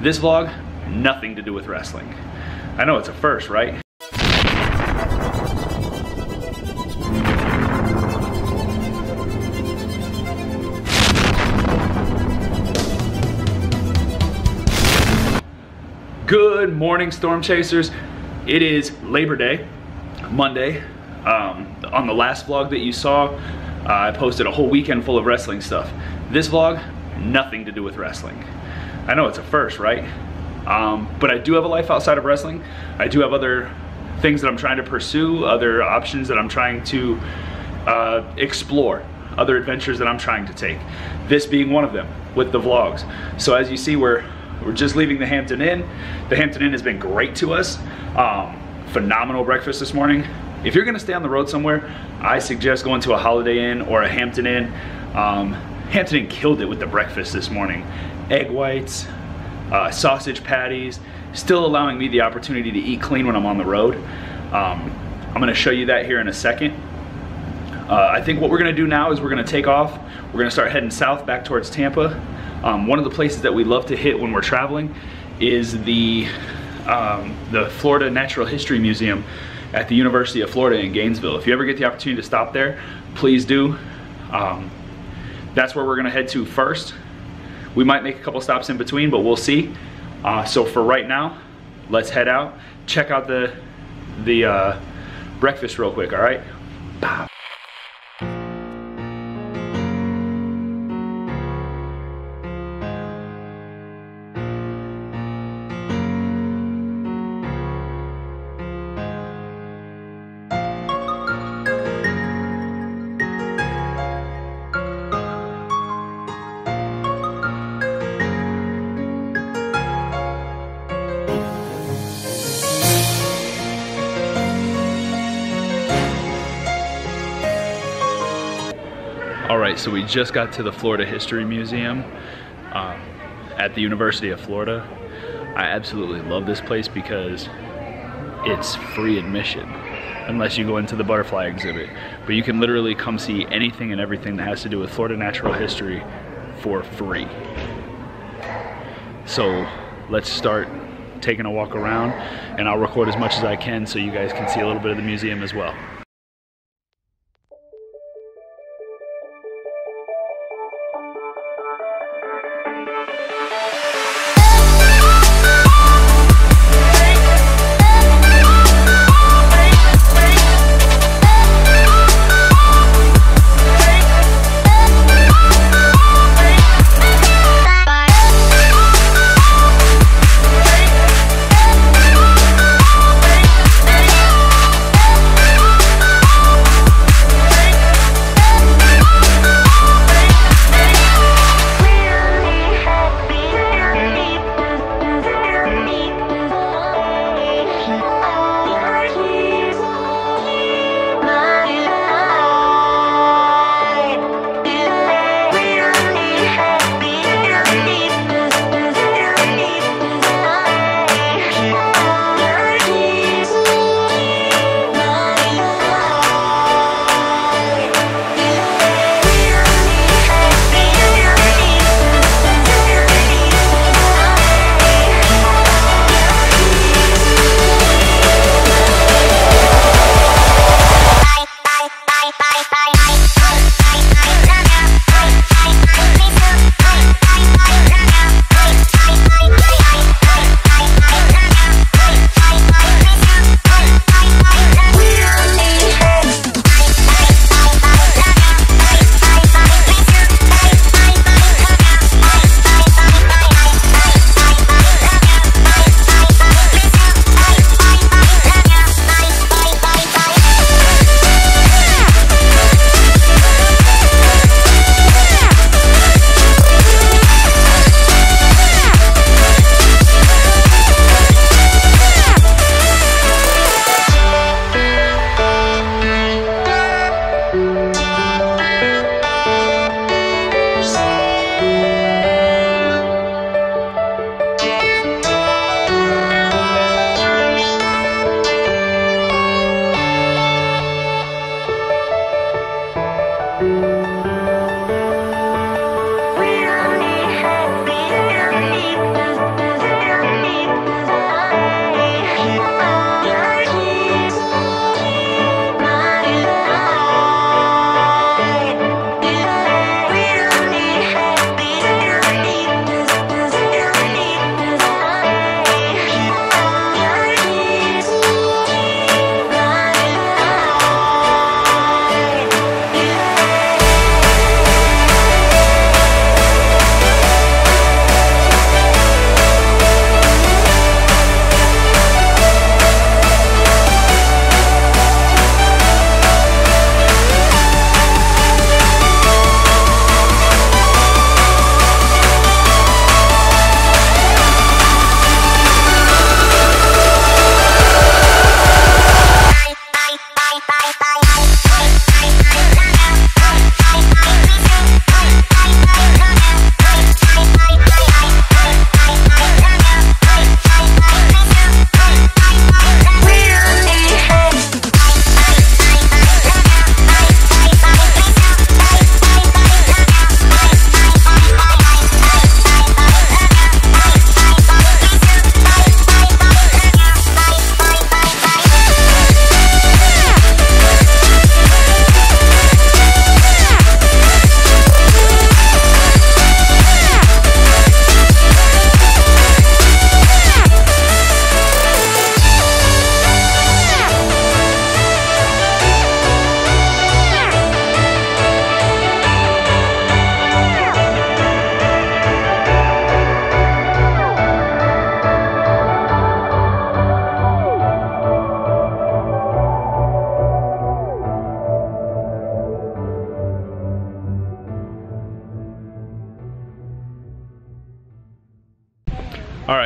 This vlog, nothing to do with wrestling. I know it's a first, right? Good morning, Storm Chasers. It is Labor Day, Monday. Um, on the last vlog that you saw, uh, I posted a whole weekend full of wrestling stuff. This vlog, nothing to do with wrestling. I know it's a first, right? Um, but I do have a life outside of wrestling. I do have other things that I'm trying to pursue, other options that I'm trying to uh, explore, other adventures that I'm trying to take. This being one of them with the vlogs. So as you see, we're we're just leaving the Hampton Inn. The Hampton Inn has been great to us. Um, phenomenal breakfast this morning. If you're gonna stay on the road somewhere, I suggest going to a Holiday Inn or a Hampton Inn. Um, Hampton killed it with the breakfast this morning. Egg whites, uh, sausage patties, still allowing me the opportunity to eat clean when I'm on the road. Um, I'm gonna show you that here in a second. Uh, I think what we're gonna do now is we're gonna take off. We're gonna start heading south back towards Tampa. Um, one of the places that we love to hit when we're traveling is the, um, the Florida Natural History Museum at the University of Florida in Gainesville. If you ever get the opportunity to stop there, please do. Um, that's where we're gonna head to first. We might make a couple stops in between, but we'll see. Uh, so for right now, let's head out. Check out the, the uh, breakfast real quick, all right? Right, so we just got to the Florida History Museum um, at the University of Florida. I absolutely love this place because it's free admission unless you go into the butterfly exhibit. But you can literally come see anything and everything that has to do with Florida natural history for free. So let's start taking a walk around and I'll record as much as I can so you guys can see a little bit of the museum as well.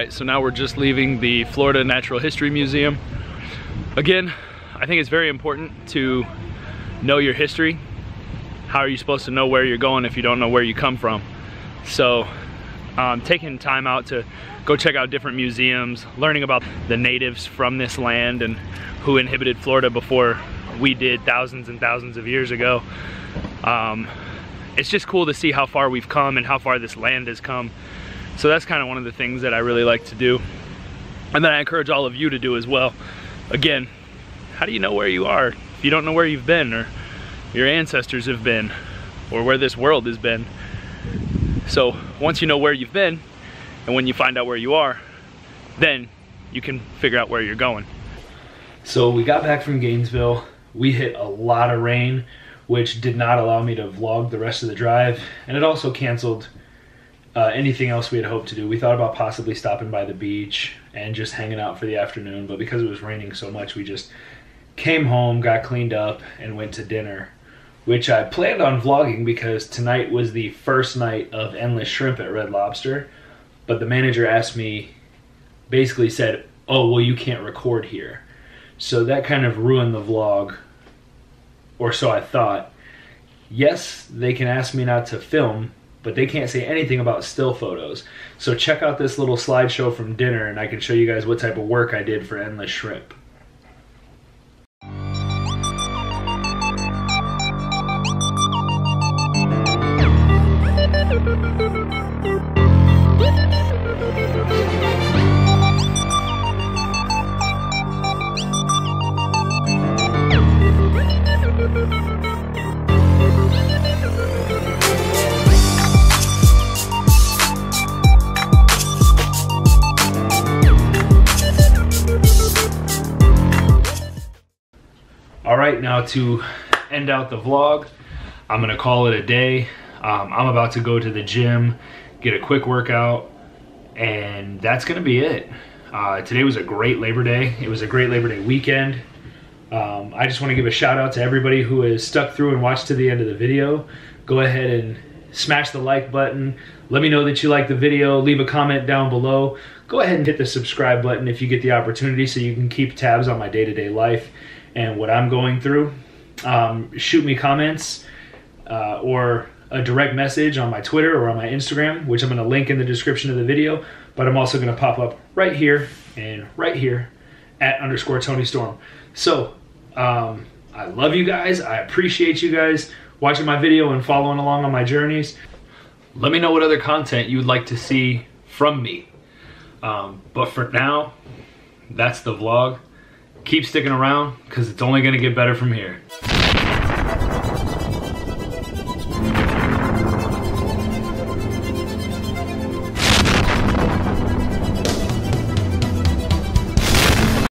Right, so now we're just leaving the Florida Natural History Museum. Again, I think it's very important to know your history. How are you supposed to know where you're going if you don't know where you come from? So um, taking time out to go check out different museums, learning about the natives from this land and who inhabited Florida before we did thousands and thousands of years ago. Um, it's just cool to see how far we've come and how far this land has come. So that's kind of one of the things that I really like to do. And then I encourage all of you to do as well. Again, how do you know where you are if you don't know where you've been or your ancestors have been or where this world has been? So once you know where you've been and when you find out where you are, then you can figure out where you're going. So we got back from Gainesville. We hit a lot of rain, which did not allow me to vlog the rest of the drive. And it also canceled uh, anything else we had hoped to do. We thought about possibly stopping by the beach and just hanging out for the afternoon, but because it was raining so much, we just came home, got cleaned up, and went to dinner, which I planned on vlogging because tonight was the first night of Endless Shrimp at Red Lobster. But the manager asked me, basically said, oh, well, you can't record here. So that kind of ruined the vlog, or so I thought. Yes, they can ask me not to film, but they can't say anything about still photos. So check out this little slideshow from dinner and I can show you guys what type of work I did for Endless Shrimp. Now to end out the vlog, I'm gonna call it a day. Um, I'm about to go to the gym, get a quick workout, and that's gonna be it. Uh, today was a great Labor Day. It was a great Labor Day weekend. Um, I just wanna give a shout out to everybody who has stuck through and watched to the end of the video. Go ahead and smash the like button. Let me know that you like the video. Leave a comment down below. Go ahead and hit the subscribe button if you get the opportunity so you can keep tabs on my day-to-day -day life and what I'm going through. Um, shoot me comments uh, or a direct message on my Twitter or on my Instagram, which I'm going to link in the description of the video. But I'm also going to pop up right here and right here at underscore Tony Storm. So um, I love you guys. I appreciate you guys watching my video and following along on my journeys. Let me know what other content you would like to see from me. Um, but for now, that's the vlog Keep sticking around because it's only going to get better from here.